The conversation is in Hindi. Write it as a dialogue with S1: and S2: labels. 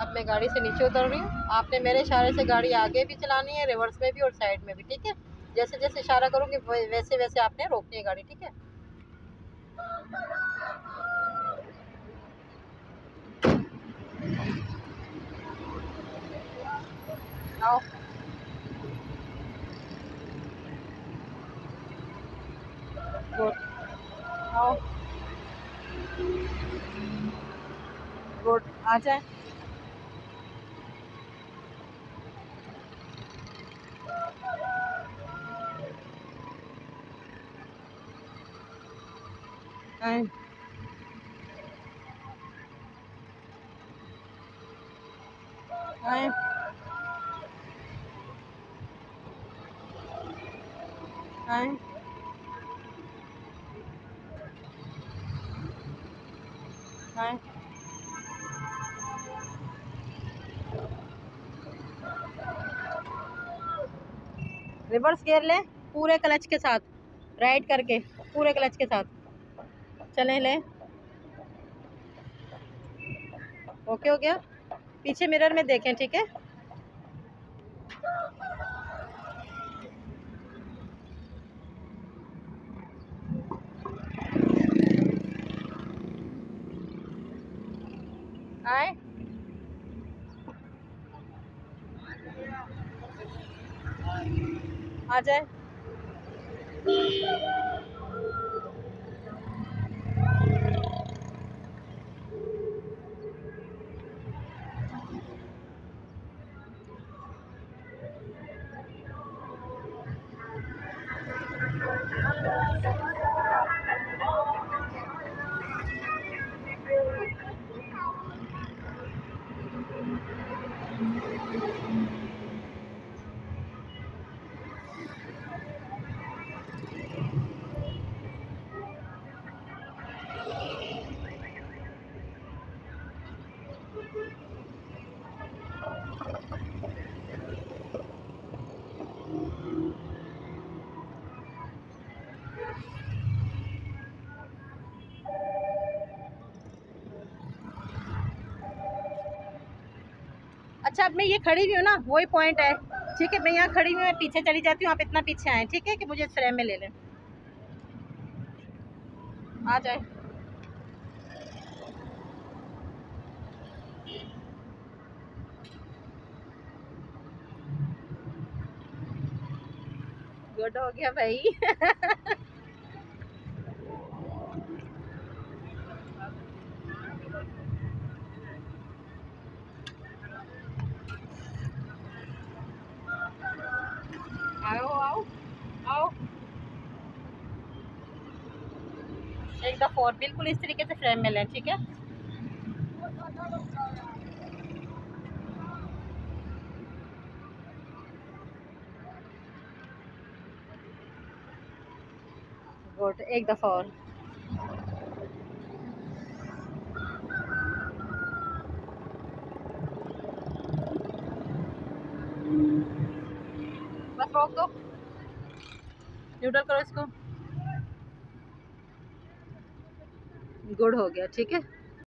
S1: अब मैं गाड़ी से नीचे उतर रही हूँ। आपने मेरे इशारे से गाड़ी आगे भी चलानी है रिवर्स में भी और साइड में भी, ठीक है? जैसे जैसे इशारा करूँगी वैसे वैसे आपने रोकनी है गाड़ी, ठीक है? आओ। गुड आओ। गुड आ जाए। आए। रिवर्स गियर लें पूरे क्लच के साथ राइट करके पूरे क्लच के साथ। चलें लें। ओके हो गया। पीछे मिरर में देखें ठीक है? आए। आ जाए। अच्छा अब मैं ये खड़ी हुई हूँ ना, वही पॉइंट है। ठीक है, मैं यहाँ खड़ी हुई मैं पीछे चली जाती हूँ, आप इतना पीछे आए। ठीक है कि मुझे फ्रेम में ले लें। आ जाए। गुड हो गया भाई आओ आओ आओ एक दफ़ा और, बिल्कुल इस तरीके से फ्रेम में लें, ठीक है? गुड एक दफ़ा और। बस रोक दो। न्यूट्रल करो इसको। गुड हो गया ठीक है?